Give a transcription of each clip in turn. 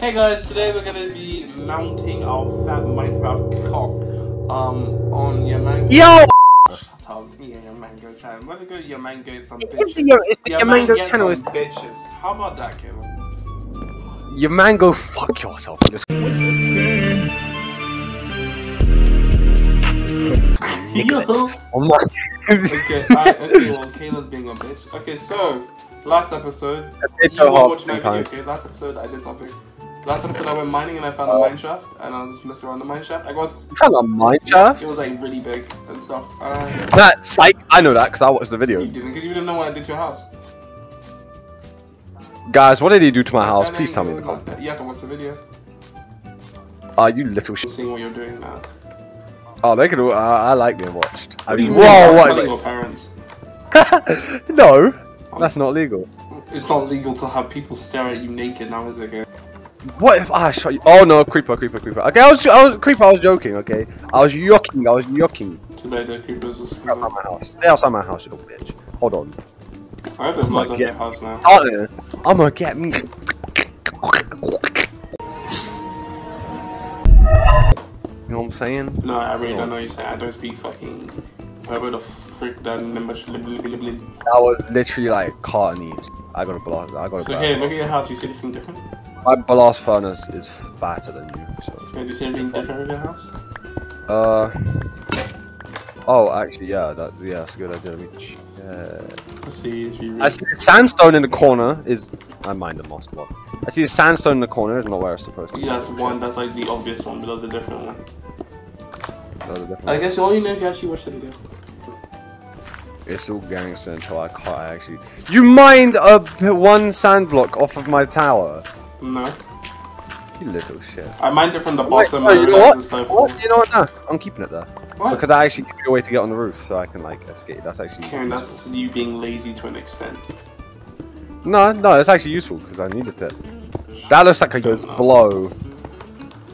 Hey guys, today we're gonna be mounting our fat Minecraft cock um on Yumango. Yo! Shut up, me and Yumango channel. Go to your mango some bitches? your, it's Your your mango get channel. Is bitches. How about that, Caleb? your mango. Fuck yourself. Yo. Oh my. okay, alright, okay, well, Caleb's being a bitch. Okay, so, last episode, you go were watching my video, okay? Last episode, I did something. Last episode, I went mining and I found a Oh. mine shaft, and I was just messing around the mine shaft. I was, You found a mine shaft? it was like really big and stuff. And That psych. I know that because I watched the video. you didn't, because you didn't know what I did to your house. Guys, what did he do to my house? That Please tell me. in the comments. You have to watch the video. Ah, you little shit. Seeing what you're doing now. Oh, they could. all- I like being watched. I mean, you whoa, I'm telling what? your parents. no, that's not legal. It's not legal to have people stare at you naked now, is it? Okay? What if I shot you? Oh no, creeper, creeper, creeper. Okay, I was, I was creeper. I was joking. Okay, I was yucking. I was yucking. Too bad the creepers Get outside my house. Stay outside my house, you little bitch. Hold on. I hope there's bloods on your house now. I'm gonna get me. You know what I'm saying? No, I really don't know what you're saying. I don't speak fucking. Whoever the frick that live. That was literally like Cantonese. I got a blast. I got a So, blast. hey, look at your house. You see anything different? My blast furnace is fatter than you. So. Okay, do you see anything different with your house? Uh. Oh, actually, yeah. That's yeah. That's a good idea. Let me check. Let's see if you I see the sandstone in the corner is. I mind the moss block. I see the sandstone in the corner is not where it's supposed to be. Yeah, that's one. That's like the obvious one, but that's a different one. That's a different I guess all you know if you actually watch the video. It's all gangster until I can't actually. You mined a one sand block off of my tower. No, You little shit. I mined it from the Wait, bottom. no, you know what? So what? You know what? No, I'm keeping it there What? because I actually give you a way to get on the roof, so I can like escape. That's actually. Karen, that's you being lazy to an extent. No, no, it's actually useful because I needed it. That looks like a Don't blow.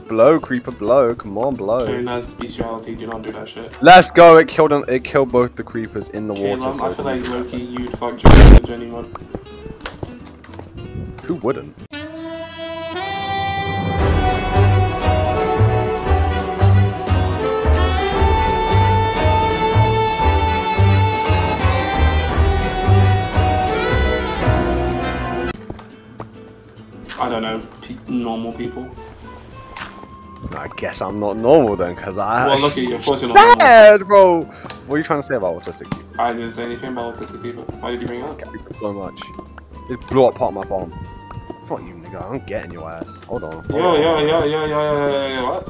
Blow, creeper, blow. Come on, blow. Karen, that's bestiality. Do not do that shit. Let's go. It killed. It killed both the creepers in the water. So I feel like Loki, you'd fuck Joe with anyone. Who wouldn't? I don't know, pe- normal people. I guess I'm not normal then, because I. Well, look at you. Of course you're not normal. Bad, bro. What are you trying to say about autistic people? I didn't say anything about autistic people. Why did you bring it up? So much. It blew up part of my bomb. Fuck you, nigga. I'm getting your ass. Hold on. hold Yeah, on. yeah, yeah, yeah, yeah, yeah, yeah, yeah, what?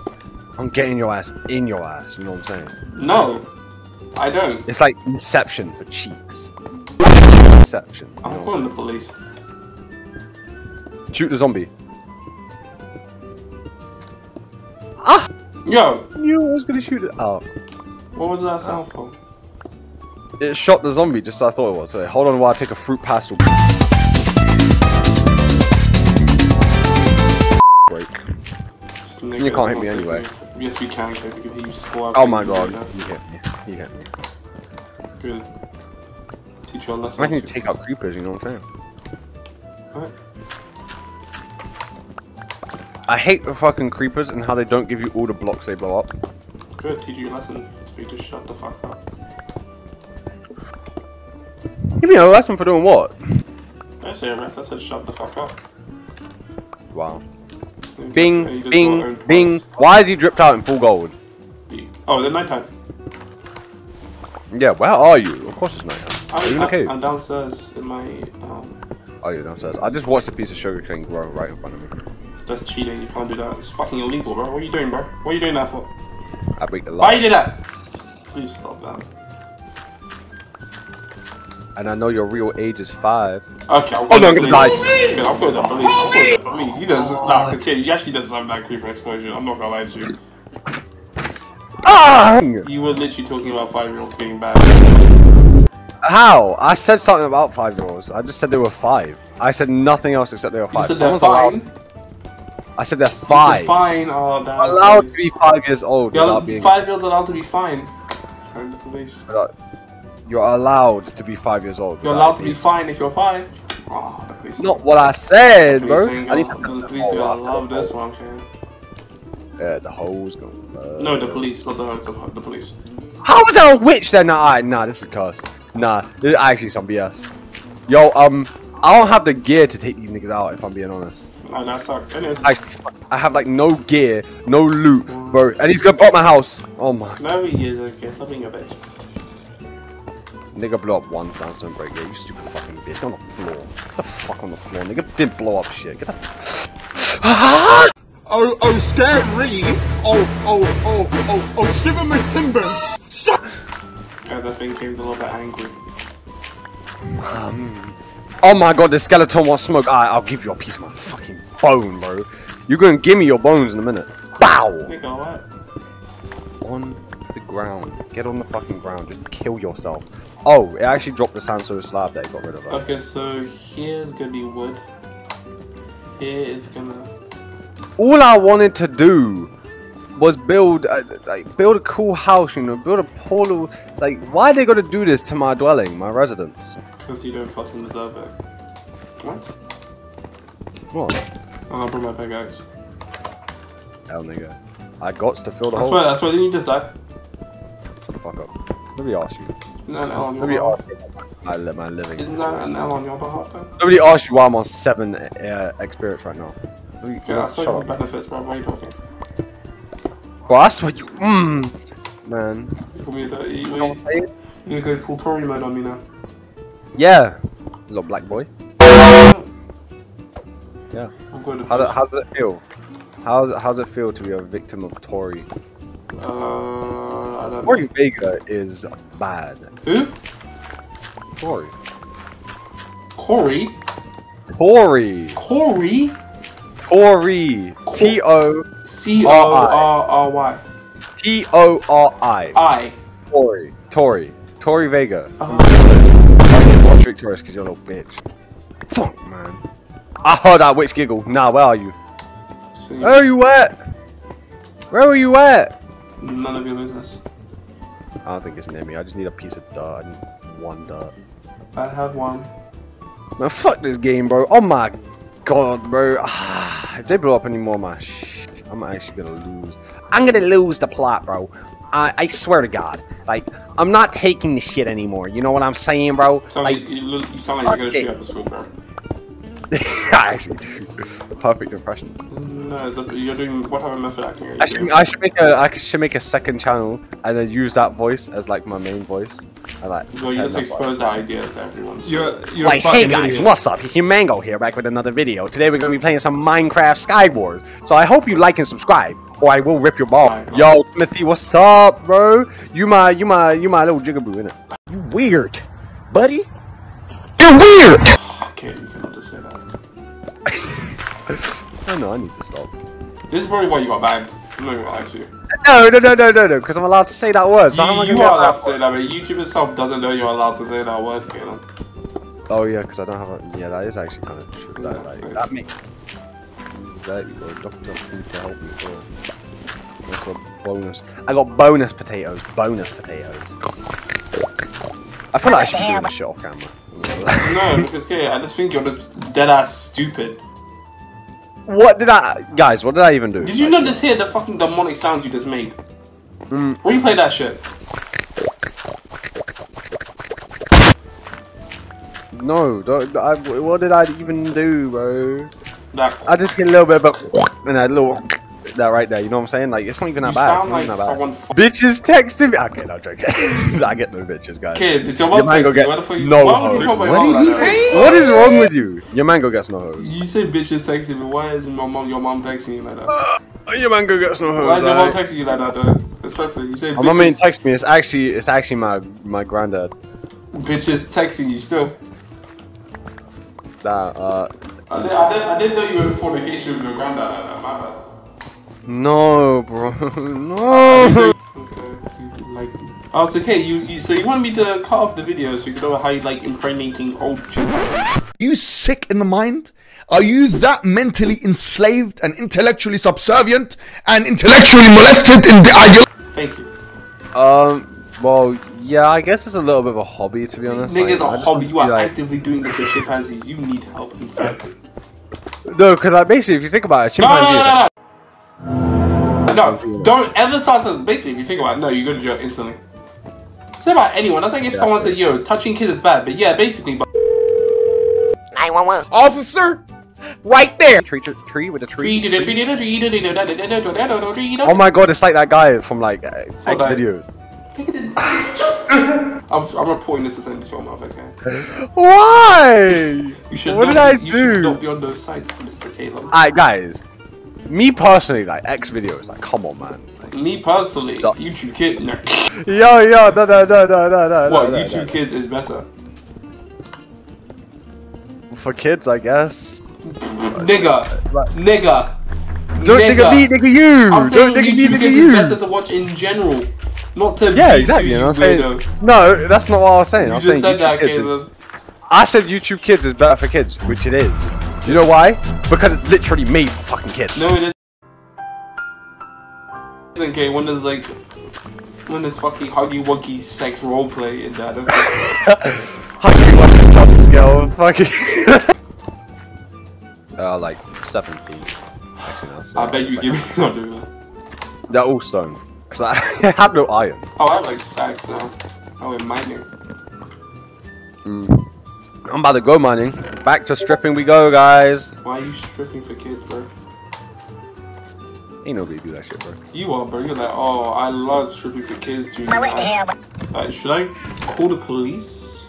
I'm getting your ass in your ass. You know what I'm saying? No, I don't. It's like Inception for cheeks. Inception. I'm calling the police. Saying? Shoot the zombie. Ah! Yo, You knew I was gonna shoot it. Oh. what was that sound for? It shot the zombie just as I thought it was. So hold on while I take a Fruit Pastille. Break. You can't hit me anyway. me. Yes, we can, because we can hear you slap. Oh my god. You hit me. You hit me. Good. Teach you a lesson. I can take out creepers, you know what I'm saying? What? I hate the fucking creepers and how they don't give you all the blocks they blow up. Good, teach you a lesson. For you to shut the fuck up. Give me a lesson for doing what? I say a rest. I said shut the fuck up. Wow. Bing, bing, bing. Why is he dripped out in full gold? Oh, the nighttime. Yeah, where are you? Of course it's night. Are you in the I'm, cave? I'm downstairs in my. Um, Oh, you're downstairs. I just watched a piece of sugarcane grow right in front of me. That's cheating. You can't do that. It's fucking illegal, bro. What are you doing, bro? What are you doing that for? I break the law. Why you did that? Please stop that. And I know your real age is five. Okay, I'll Oh, no, I'm gonna police. Yeah, I'll go to police. I'll go to police. He does. Nah, yeah, he actually doesn't have that creeper explosion. I'm not gonna lie to you. Ah! You were literally talking about five year olds being bad. How? I said something about five year olds. I just said they were five. I said nothing else except they were You five. said they're fine. I said they're five. fine. Oh, damn. Allowed to be five years old You're without being. five year olds allowed to be fine. The police. You're allowed to be five years old. You're allowed to be fine if you're five. Oh. Not what I said, bro. I need gonna- to. please, I love this one, Ken. Yeah, the hole's gone. Uh, No, the police, not the host, the police. How was that a witch then? Nah, alright, nah, this is a curse. Nah, this is actually some BS. Yo, um, I don't have the gear to take these niggas out if I'm being honest. Oh, that sucks. Anyways, I, I have like no gear, no loot, bro. And he's gonna blow up my house. Oh my. no, he is okay. Stop being a bitch. Nigga blew up one sandstone break. Yeah, you stupid fucking bitch. Get on the floor. Get the fuck on the floor. Nigga didn't blow up shit. Get the. Oh, oh, scary! Oh, oh, oh, oh, oh, shiver my timbers! Shut Yeah, the thing came a little bit angry. Um, Oh my god, the skeleton wants smoke. Alright, I'll give you a piece of my fucking bone, bro. You're gonna give me your bones in a minute. Bow! What? On the ground. Get on the fucking ground. Just kill yourself. Oh, it actually dropped the sandstone slab that it got rid of. It. Okay, so here's gonna be wood. Here is gonna. All I wanted to do was build, uh, like, build a cool house. You know, build a portal. Like, why are they gotta do this to my dwelling, my residence? Because you don't fucking deserve it. What? What? I'm gonna bring my pickaxe. Hell, nigga. I got to fill the I hole. swear, I swear, didn't you just die? Shut the fuck up. Nobody asked you. No, no, on your Nobody behalf. asked you about my, my living. Isn't that an L on your behalf, though? Nobody asked you why I'm on seven uh, experience right now. Nobody- Yeah, I saw shut your up. benefits, bro. Why are you talking? Bro, that's what you. Mmm. Man. You want me to, you, You know you, what I'm saying? you gonna go full Tori mode on me now? Yeah. Little black boy. Yeah. I'm going to How, do, how does it feel? How, how does it feel to be a victim of Tori? Uh, I don't know. Tori Vega is bad. Who? Tori. Corey? Tori. Corey? Tori. T O C O R R Y. T O R I. I. Tori. Tori. Tori Vega. Uh, Victorious because you're a little bitch. Fuck, man. I heard that witch giggle. Nah, where are you? Where are you at? Where are you at? none of your business. I don't think it's near me. I just need a piece of dirt. I need one dirt. I have one. Man, fuck this game, bro. Oh my god, bro. Ah, if they blow up any more my sh I'm actually gonna lose. I'm gonna lose the plot, bro. I, I swear to God. Like, I'm not taking the shit anymore. You know what I'm saying, bro? Sound Like, like, you, you sound like you're gonna Okay. shoot up a school, bro. I actually do. Perfect impression. No, it's a, you're doing what type of method acting are you I should, doing? I should make a I should make a second channel and then use that voice as like my main voice. I like. Well, you just that exposed that idea to everyone. so- You're, you're Like, a fucking hey guys, idiot. what's up? It's Yumango here, back with another video. Today we're gonna be playing some Minecraft Skywars. So I hope you like and subscribe, or I will rip your ball. Alright, Yo, Timothy, what's up, bro? You my, you my, you my little jigaboo, innit? You weird, buddy. You're weird. Okay, you cannot just say that. I know, I need to stop. This is probably why you got banned. I'm not gonna lie to you. No, no, no, no, no, no, because I'm allowed to say that word. So how am I You, you gonna are get allowed to say that, but YouTube itself doesn't know you're allowed to say that word, Caleb. Oh yeah, because I don't have a. Yeah, that is actually kind of true. That, like, that makes. That you got doctor food to help me. So that's a bonus. I got bonus potatoes. Bonus potatoes. I feel like I should be doing this shit off camera. No, because okay, I just think you're just dead ass stupid. what did I, guys? What did I even do? Did you not just hear the fucking demonic sounds you just made? Mm. Replay that shit. No, don't, I, what did I even do, bro? That I just get a little bit of a and a little that right there. You know what I'm saying? Like it's not even that you bad. sound like that bad. someone. Bitches texting me. Okay, no joking. I get no bitches, guys. Kid, it's your Your mom man go get you. Why the fuck you? no why would you hoe. talk about your What did like he that? say? What is wrong with you? Your mango gets no hoes. You say bitches texting me. Why is your mom your mom texting you like that? Your mango gets no hoes. Why is your mom alright? texting you like that though? Respectfully, you say My mum ain't text me. It's actually it's actually my my granddad. bitches texting you still. That uh I, did, I, did, I didn't know you were in fornication with your granddad like that. My bad. no, bro, no. Okay, like. Oh, it's okay. You, you so you want me to cut off the video so you can know how you like impregnating old children? You sick in the mind? Are you that mentally enslaved and intellectually subservient and intellectually molested in the ideal? Thank you. Um, well, Yeah, I guess it's a little bit of a hobby to be honest. Nigga, it's a Like, I just hobby. You are like- actively doing this with chimpanzees. You need help, in fact. No, because like basically, if you think about it, No, no, no, no, no. No, don't ever start something. Basically, if you think about it, no, you go to jail instantly. Say about anyone. That's like if Yeah. someone said, yo, touching kids is bad. But yeah, basically, but 911. Officer, right there. Tree, tree, tree with a tree. Oh Oh my god, it's like that guy from like uh, X that- video. Just. I'm, I'm reporting this as an your motherfucker. Why? You should What not, did I you do? should not be on those sites, Mr. Caleb. Alright, guys. Me personally, like X videos, like come on, man. Like, Me personally, No. YouTube Kids. No. yo, yo, no, no, no, no, no, no. What? no, no, YouTube no. Kids is better. for kids, I guess. Nigga. Right. Nigga. Don't nigga me, nigga you. I'm Don't saying nigga me, YouTube nigga Kids you. is better to watch in general. Not to Yeah, exactly. You you, know saying? No, that's not what I was saying. I was just saying said YouTube is- Caleb. I said YouTube Kids is better for kids, which it is. You know why? Because it's literally made for fucking kids. No, it isn't. Okay, when there's like, when there's fucking huggy wuggy sex roleplay in that. Watch the top scale, fucking. uh, like 17. Actually, no, I bet you give me not doing that. They're all stone. Cause I have no iron. Oh, I have like sex now. Oh, in mining. Mm. I'm about to go mining. Back to stripping we go, guys. Why are you stripping for kids, bro? Ain't nobody do that shit, bro. You are, bro. You're like, oh, I love stripping for kids. Dude. Like, should I call the police?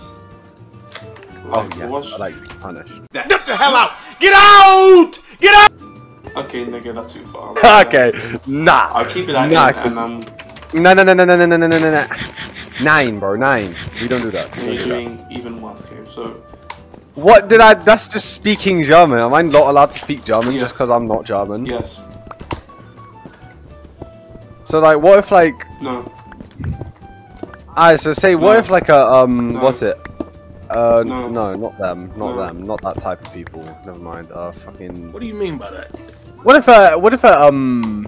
Oh yeah, what's- I like to be punished. Get the hell out! Get out! Get out! Okay, nigga, that's too far. okay, nah. I'll keep it at Nah, eight, and um, No, no, no, no, no, no, no, no, no, no. Nine, bro, nine. We don't do that. We You're do that. doing even worse, okay? So, What did I? That's just speaking German. Am I not allowed to speak German Yes. just because I'm not German? yes, So like, what if like, no, I so say, what if like a um, No. what's it? Uh, No. no, not them, not No. them, not that type of people. Never mind. Uh, fucking. What do you mean by that? What if a, what if a um,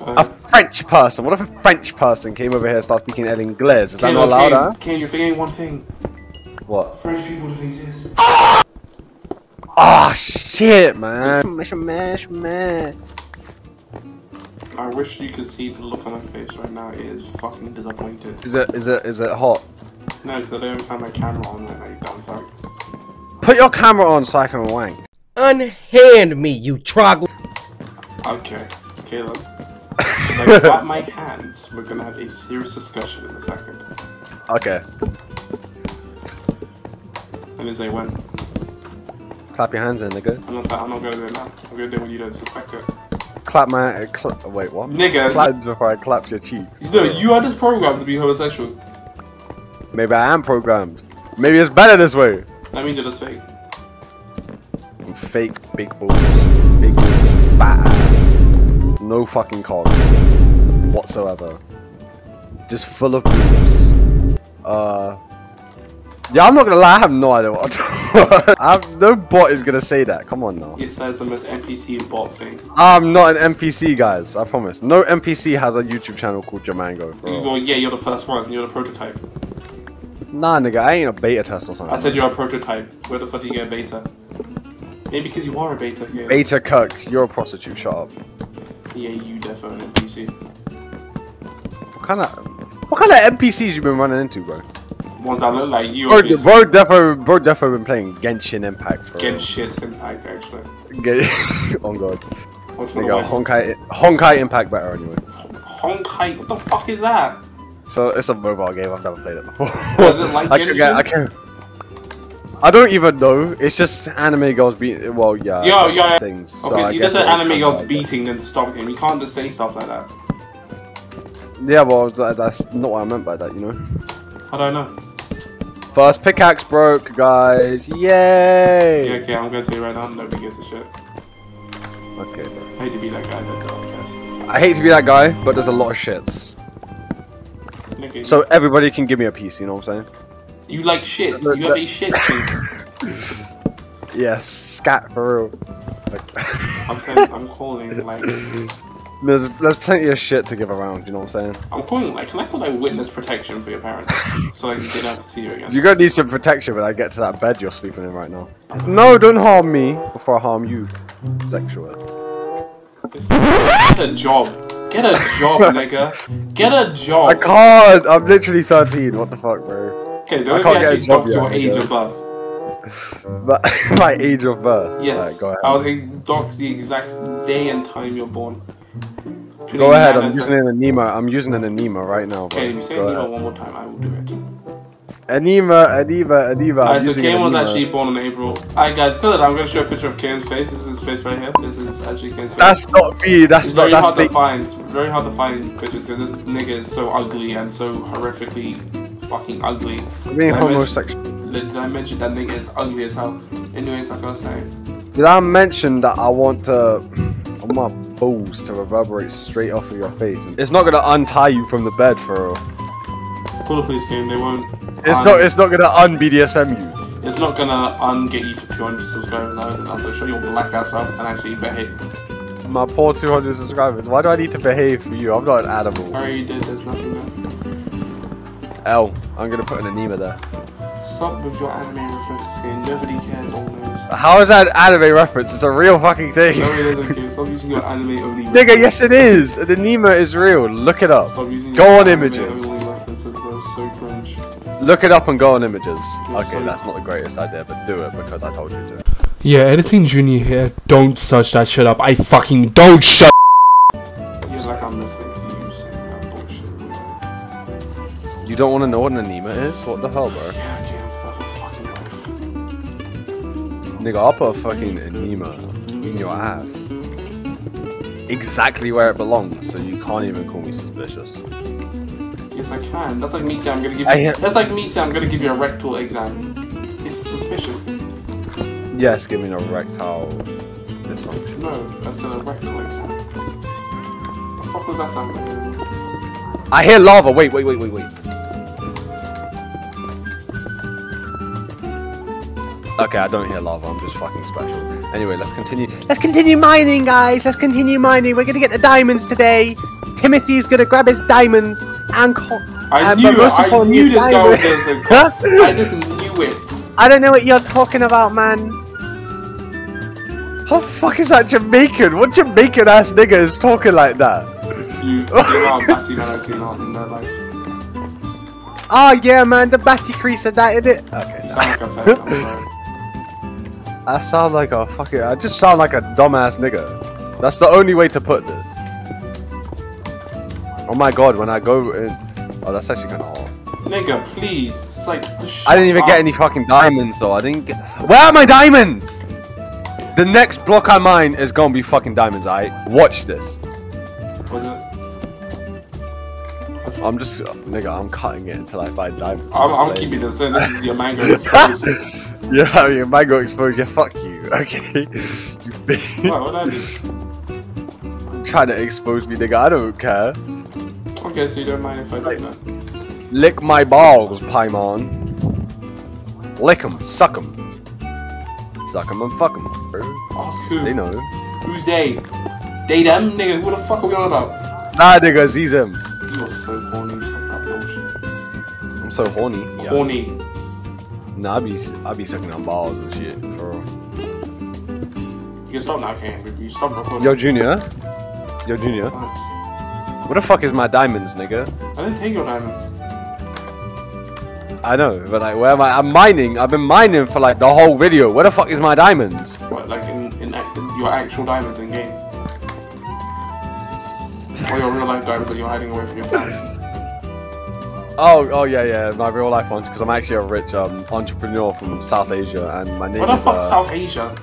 a French person? What if a French person came over here and started speaking El Inglés? Is that not allowed? huh? Kane, Kane, you're forgetting one thing. What? French people don't exist. Ah, shit, man. Smash, smash, smash. I wish you could see the look on my face right now. It is fucking disappointed. Is it, is it, is it hot? No, because I don't have my camera on right now, you dumb fuck. Put your camera on so I can wank. Unhand me, you troglodyte. Okay, Caleb. Like, at my hands, we're gonna have a serious discussion in a second. Okay. Let me say when. Clap your hands in, nigga. I'm not, I'm not gonna do it now. I'm gonna do it when you don't suspect it. Clap my. Uh, cl- wait, what? Nigga. Hands before I clap your cheek. No, you are just programmed to be homosexual. Maybe I am programmed. Maybe it's better this way. That means you're just fake. I'm fake, big boy, big fat ass. No fucking cock whatsoever. Just full of boobs. Uh. Yeah, I'm not gonna lie. I have no idea what. I have, no bot is gonna say that. Come on now. It says the most NPC bot thing. I'm not an NPC, guys. I promise. No NPC has a YouTube channel called Yumango. Bro. Well, yeah, you're the first one. You're the prototype. Nah, nigga, I ain't a beta test or something. I said you're a prototype. Where the fuck do you get a beta? Maybe because you are a beta. Beta cuck. You're a prostitute. Shut up. Yeah, you definitely an NPC. What kind of what kind of NPCs you been running into, bro? Ones that look like you. Bro, bro, defo, bro, defo been playing Genshin Impact for. Get shit impact actually. Oh god, What's the nigga, one? Honkai, Honkai Impact better anyway. Honkai. What the fuck is that? So it's a mobile game. I've never played it before. Was it like I Genshin? I can. I don't even know. It's just anime girls beating. Well, yeah. Yo, yo, yo. Things. so Okay, I you guess just said anime girls like beating them to stop him. You can't just say stuff like that. Yeah, well, that's not what I meant by that, you know. I don't know. First pickaxe broke, guys. Yay! Yeah, okay, I'm gonna tell you right now, nobody gives a shit. Okay, bro. I hate to be that guy that don't. I hate to be that guy, but there's a lot of shits. Nigga, So everybody can give me a piece, you know what I'm saying? you like shit. You have a shit too. Yes, scat for real. Like, I'm, I'm calling like There's, there's plenty of shit to give around, you know what I'm saying? I'm calling like, can I call like witness protection for your parents? so like, they don't have to see you again. You're gonna need some protection when I get to that bed you're sleeping in right now. No, don't harm me before I harm you. Sexually. Get a job. Get a job, nigga. Get a I job. I can't! I'm literally 13, what the fuck, bro? Okay, don't can't get a actually job dox your age of birth. But my age of birth. Yes. Right, go ahead. I'll dox the exact day and time you're born. Go ahead, I'm and using an enema. I'm using an enema right now. Bro. Okay, if you say Go Nemo ahead. one more time, I will do it. Enema, enema, enema. I'm Alright, so using Kane was actually born in April. Alright guys, because of I'm gonna show a picture of Kane's face. This is his face right here. This is actually Kane's face. That's not me. That's It's not. very That's hard to find. It's very hard to find pictures because this nigga is so ugly and so horrifically fucking ugly. I mean, Did homosexual. Did I mention that nigga is ugly as hell? Anyways, like I was saying. Did I mention that I want to? I want my balls to reverberate straight off of your face. It's not gonna untie you from the bed, for real. Call the police game. They won't. It's un- not. It's not gonna un BDSM you. It's not gonna un get you to 200 subscribers now. And also show your black ass up and actually behave. My poor 200 subscribers. Why do I need to behave for you? I'm not an animal. I already did. There's nothing there. L. I'm gonna put an enema there. Stop with your anime references game. Nobody cares or knows. How is that an anime reference? It's a real fucking thing. Nobody doesn't care. Stop using your anime only. Nigga, yes it is. The enema is real. Look it up. Stop using Go your on anime images. only references, bro. So cringe. Look it up and go on images. You're Okay, so- that's not the greatest idea, but do it because I told you to. Yeah, editing junior here. Don't search that shit up. I fucking don't shut. You're like I'm listening to you saying that bullshit. You don't want to know what an enema is? What the hell, bro? Yeah, Nigga, I'll put a fucking enema in your ass. Exactly where it belongs, so you can't even call me suspicious. Yes, I can. That's like me saying I'm gonna give you. That's like me saying I'm gonna give you a rectal exam. It's suspicious. Yes, give me an erectile dysfunction. No, that's a rectal exam. The fuck was that sound? I hear lava. Wait, wait, wait, wait, wait. Okay, I don't hear lava. I'm just fucking special. Anyway, let's continue. Let's continue mining, guys. Let's continue mining. We're gonna get the diamonds today. Timothy's gonna grab his diamonds and. Co- I and knew most I knew this guy was diamonds. gonna. Huh? co- I just knew it. I don't know what you're talking about, man. How the fuck is that Jamaican? What Jamaican ass nigga is talking like that? You, the amount of batty man I've seen in their life. Oh yeah, man. The batty crease of that, is it? Okay. You no. I sound like a fucking. I just sound like a dumbass nigga. That's the only way to put this. Oh my god, when I go in. Oh, that's actually kind of hard. Nigga, please. It's like. I didn't even shut get any fucking diamonds though. I didn't get. Where are my diamonds? The next block I mine is gonna be fucking diamonds, alright? Watch this. Was it? I'm just. Nigga, I'm cutting it until I find diamonds. I'm, I'm keeping this in. This is Yumango Yeah, I mean, mango exposure, fuck you, okay? you bitch. what, what I do? trying to expose me, nigga. I don't care. Okay, so you don't mind if I do that. Lick my balls, Paimon. Lick 'em, suck 'em. Suck 'em and fuck 'em, bro. Ask who? They know. Who's they? They them? Nigga, who the fuck are we on about? Nah, nigga, he's him. You are so horny, stop that bullshit. I'm so horny. Yeah. Nah, I be, I be sucking on balls and shit, for real. You can stop now. You stop recording. Yo, Junior. Yo, Junior. What? What the fuck is my diamonds, nigga? I didn't take your diamonds. I know, but like, where am I? I'm mining. I've been mining for like the whole video. Where the fuck is my diamonds? What, like in, in, in your actual diamonds in game? Or your real life diamonds that you're hiding away from your fans? Oh, oh yeah, yeah, my real life ones because I'm actually a rich um, entrepreneur from South Asia, and my name What the is. fuck, uh, South Asia?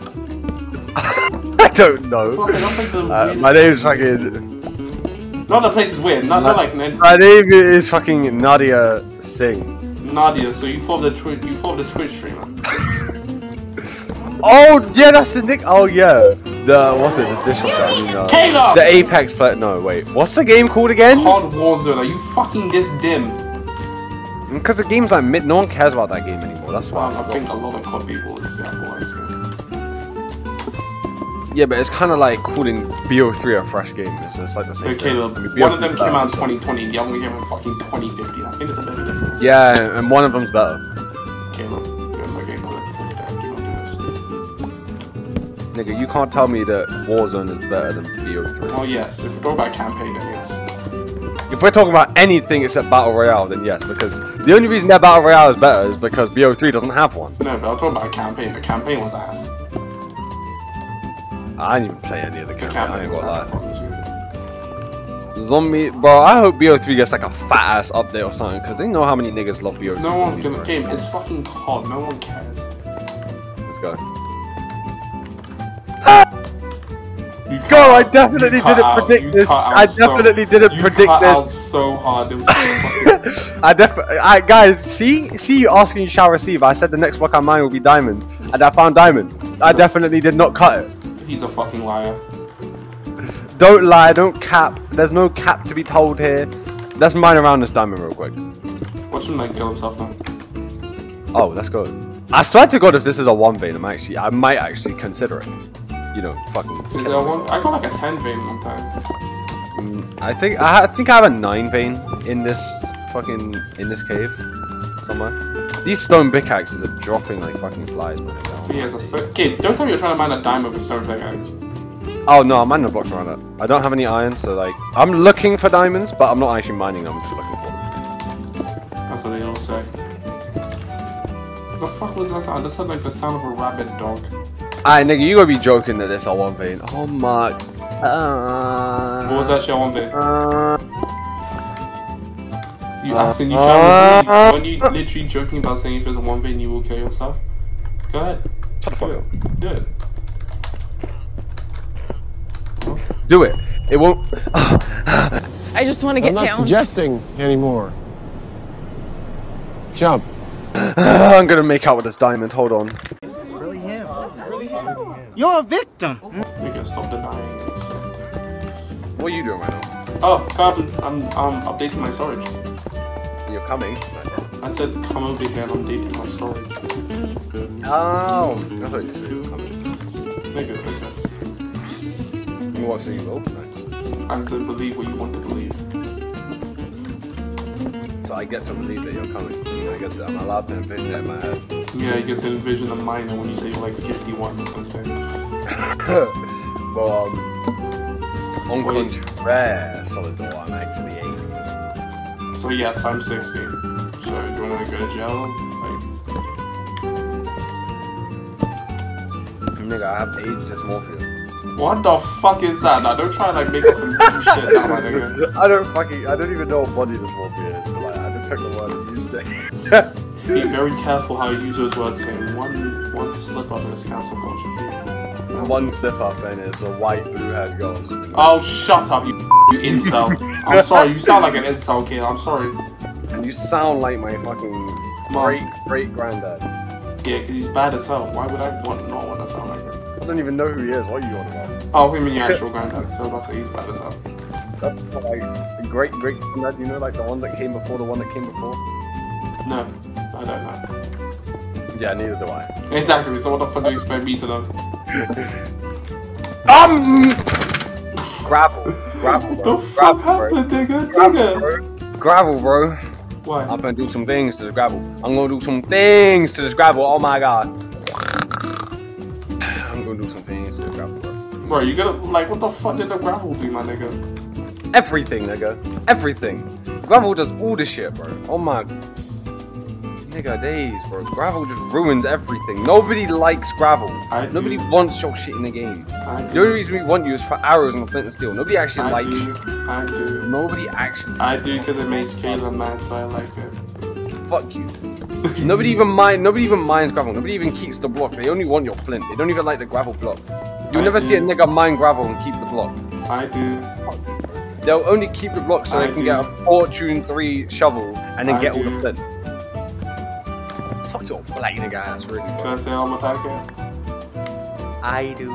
I don't know. Fuck, that's like Uh, my name is fucking. Not the place is weird. Not, not like My name is fucking Nadia Singh. Nadia. So you formed the Twitch. You formed the Twitch streamer. Oh yeah, that's the nick. Oh yeah, the what's it? The dishwasher. I mean, uh, Kayla! the Apex player. No, wait. What's the game called again? COD Warzone. Are you fucking this dim? Because the game's like mid. No one cares about that game anymore. That's why. I think a lot of COD people is that. Yeah, but it's kind of like calling BO3 a fresh game. It's, it's like the same Okay, look, I mean, one of them came out in 2020 and the other one came out in fucking 2015. I think it's a bit of a difference. Yeah, and one of them's better. Caleb, you're my game mother. You don't do this. Nigga, you can't tell me that Warzone is better than BO3. Oh yes, if we're talking about campaign, then yes. If we're talking about anything except Battle Royale, then yes, because the only reason that Battle Royale is better is because BO3 doesn't have one. No, but I'm talking about campaign. The campaign was ass. I didn't even play any of the The campaign, I ain't gonna lie. Zombie, bro, I hope BO3 gets like a fat ass update or something, because they know how many niggas love BO3. No one's gonna game. It's fucking COD. No one cares. Let's go. You Go, I definitely didn't out- predict you this. I so- definitely didn't predict this. so hard. It was fucking- I definitely, I guys, see, see you asking you shall receive. I said the next block on mine will be diamond, and I found diamond. I definitely did not cut it. He's a fucking liar. Don't lie, don't cap. There's no cap to be told here. Let's mine around this diamond real quick. Watch him like kill himself now. Oh, let's go. I swear to God, if this is a one vein, I'm actually, I might actually consider it. You know, fucking. Is there one? I got like a 10 vein one time. Mm, I think I, I think I have a nine vein in this fucking in this cave somewhere. These stone pickaxes are dropping like fucking flies. Man. He has a se- Kid, don't tell me you're trying to mine a diamond with a stone pickaxe. Oh no, I'm mining blocks around it. I don't have any iron, so like I'm looking for diamonds, but I'm not actually mining them. I'm just looking for them. That's what they all say. The fuck was that sound? That sounded like the sound of a rabid dog. Alright, nigga, you gotta be joking that this are one vein. Oh my. Uh, What was that shit on vein? Uh, You Uh, asking you uh, shall when you literally joking about saying if there's a one vein you will kill yourself? Go ahead. shut the fuck Do it. Do it. Do it. It won't. I just want to get down. I'm not down. suggesting anymore. Jump. I'm gonna make out with this diamond. Hold on. You're a victim. We can stop denying this. What are you doing right now? Oh, Carbon, I'm I'm updating my storage. You're coming. I said come over here and I'm updating my storage. Oh, I thought you said you were coming. Nigga, nigga. What? So you will? Nice. I said believe what you want to believe. So I get to believe that you're coming. I get to, I'm allowed to envision it in my head. Yeah, you get to envision a minor when you say you're like 51 or something. well, um, on contraire, solid door, I'm actually 80. So yes, I'm 16. So do you want to go to jail? Like, Nigga, I have age dysmorphia. what the fuck is that? Now don't try to like make up some dumb shit now, my nigga. I don't fucking, I don't even know what body dysmorphia is, but like, I just took the word and used it. Be very careful how you use those words, okay? One one slip up and it's cancel culture. One slip up and it's a white blue haired girl. Oh, shut up, you, you incel. I'm sorry, you sound like an incel kid. I'm sorry. And you sound like my fucking great great granddad. Yeah, because he's bad as hell. Why would I want not want to sound like him? I don't even know who he is. What are you on about? Oh, I mean your actual granddad. So I was about to say he's bad as hell. That's like the great great granddad. You know, like the one that came before the one that came before. No, I don't know. Yeah, neither do I. Exactly. So what the fuck do you expect me to know? Um, gravel, gravel, bro. The fuck happened, nigga? Nigga. Bro. Gravel, bro. Why? I'm gonna do some things to this gravel. I'm gonna do some things to this gravel. Oh my god. I'm gonna do some things to this gravel, bro. Bro, you gotta like what the fuck did the gravel do, my nigga? Everything, nigga. Everything. Gravel does all this shit, bro. Oh my. Nigga, days, bro. Gravel just ruins everything. Nobody likes gravel. I do. Nobody wants your shit in the game. I The do. only reason we want you is for arrows and flint and steel. Nobody actually I likes do. you. I do. Nobody actually. I do because it makes Kayla mad, so I like it. Fuck you. nobody even mind. Nobody even minds gravel. Nobody even keeps the block. They only want your flint. They don't even like the gravel block. You'll I never see a do. nigga mine gravel and keep the block. I do. Fuck. They'll only keep the block so I they can do. get a Fortune 3 shovel and then I get all the flint like you guys really. Bro. Trying to say all my podcast? I do.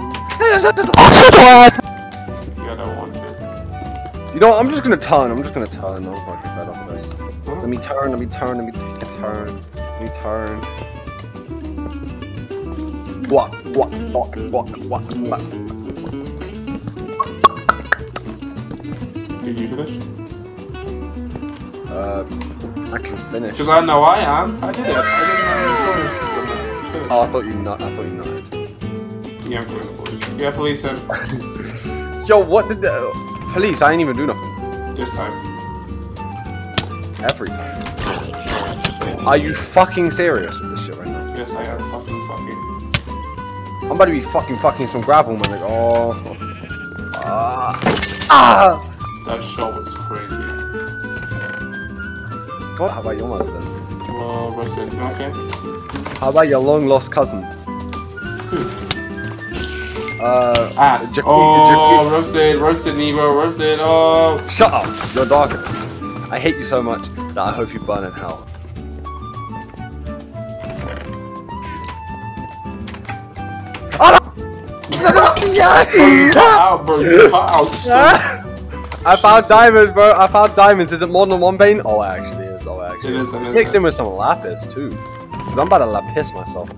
You don't want to. You know, I'm just gonna turn. I'm just gonna turn. I'm fucking fed up with this. Let me turn. Let me turn. Let me turn. Let me turn. What? What? What? What? What? What? Did you finish? Uh, I can finish. Because I know I am. I did it. I did it. Oh, I thought you not. I thought you not. Yeah, I'm going to police. Yeah, police him. Yo, what did the police? I didn't even do nothing. This time. Every time. Are you fucking serious with this shit right now? Yes, I am fucking fucking. I'm about to be fucking fucking some gravel, man. Like, oh. Ah. ah. That shot was crazy. God, how about your mother then? Well, roasted. Okay. How about your long lost cousin? Uh, Ass. Jackie- oh, roasted, roasted, Nero, roasted. Oh. Shut up! You're darker. I hate you so much that I hope you burn in hell. Out, bro. You cut out. So I found diamonds, bro. I found diamonds. Is it more than one vein? Oh, actually actually It is. it is, Mixed it in with some lapis too. Cause I'm about to lapis myself.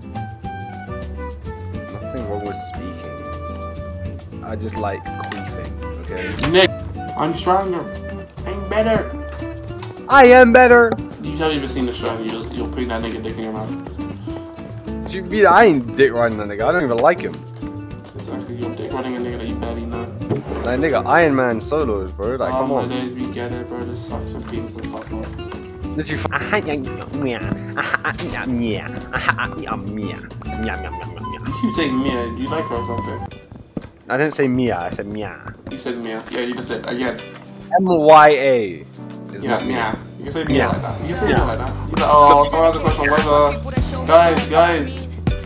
Nothing wrong with speaking. I just like queefing. Okay. Nick, I'm stronger. I'm better. I am better. You haven't even seen the show, you'll, you'll put that nigga dick in your mouth. You mean I ain't dick riding that nigga. I don't even like him. Exactly, you're dick running a nigga that you barely know. That nigga Iron Man solos, bro. Like, oh come on. days, we get it, bro. This sucks and penis and fuck off. Did you? You keep saying Mia. Do you like her or something? I didn't say Mia. I said Mia. You said Mia. Yeah, you just said again. M Y A. Is Yeah, not Mia. You can say Mia. Mia like that. You can say Mia. Mia like that. You oh, so I have a question. Whether guys, guys,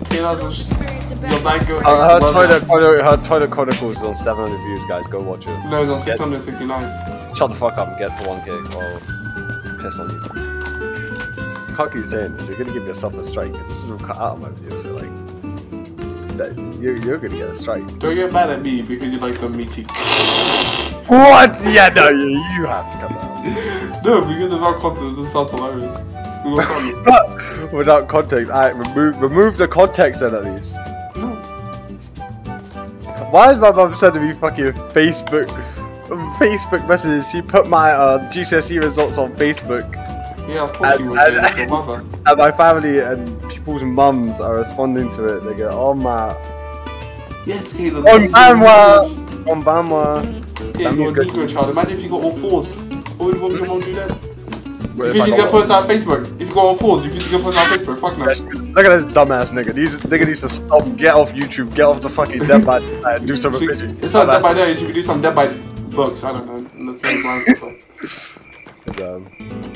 Kayla, your bank Uh, her toilet, toilet, her toilet chronicles is on 700 views, guys. Go watch it. No, it's on 669. Shut the fuck up and get to 1k. I'll piss on you. Can't keep saying this. You're gonna give yourself a strike. This is all cut out of my video, so like, that, you're, you're gonna get a strike. Don't get mad at me because you like the meaty. What? Yeah, no, you, you have to cut that out. No, because of our content, this sounds hilarious. Without context, alright, remove remove the context then at least. No. Why is my mum sending me fucking Facebook Facebook messages? She put my uh, GCSE results on Facebook, Yeah, of course you would. And- your mother. and my family and people's mums are responding to it. They go, "Oh my, Yes, Caleb. on Bamwa, on Bamwa." Yeah, you're a Negro child. Imagine if you got all fours. What would your mom do then? If You think got gonna post it on Facebook? If you got all fours, if you think she's gonna post it on Facebook? Fuck no. Look at this dumbass nigga. These nigga needs to stop. Get off YouTube. Get off the fucking dead by uh, do some revision. It's not dead by day. You should do some dead by books. I don't know. in the same books. Um,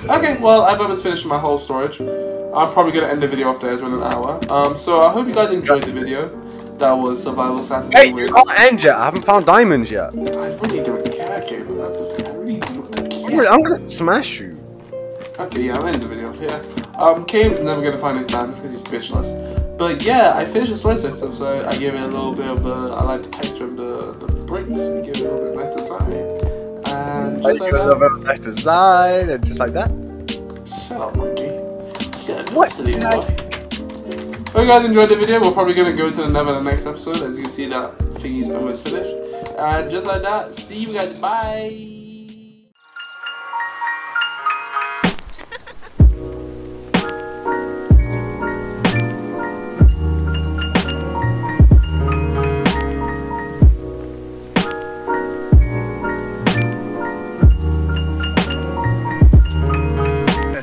Okay, well, I've almost finished my whole storage. I'm probably gonna end the video off there. It's been an hour. Um, so I hope you guys enjoyed the video. That was Survival Saturday Hey, you with. can't end yet. I haven't found diamonds yet. I really don't care, Caleb. That's the thing. I really don't care. I'm gonna smash you. Okay, yeah, I'll end the video here. Um, Cave's never gonna find his diamonds because he's bitchless. But yeah, I finished the story system, so I gave it a little bit of the. I like the texture of the, the bricks. We give it a little bit nice design. And just like that. Nice design and just like that. Shut up, monkey. Yeah, What? silly boy. Hope you guys enjoyed the video. We're probably gonna go to the Nether the next episode. As you can see, that thingy's almost finished. And just like that, see you guys. Bye.